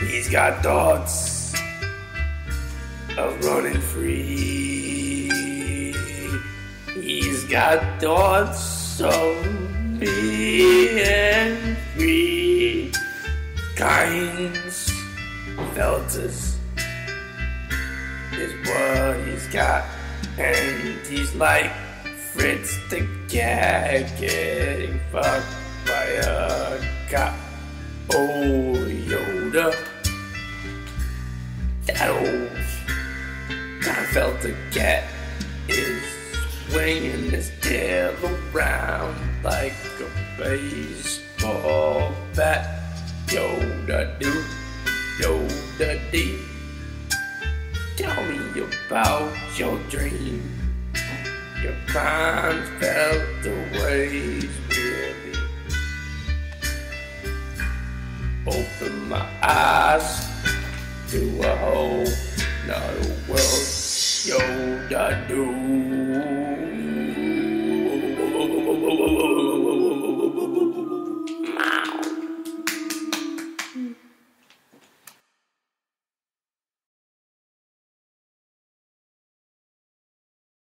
He's got thoughts of running free. He's got thoughts of being free. Kinds, felters is what he's got. And he's like Fritz the cat getting fucked by a cop. Oh, That old the cat is swinging his tail around like a baseball bat. Yoda do, Yoda dee. Tell me about your dream. Your crimes felt the ways my eyes to a whole nother world. Yoda do.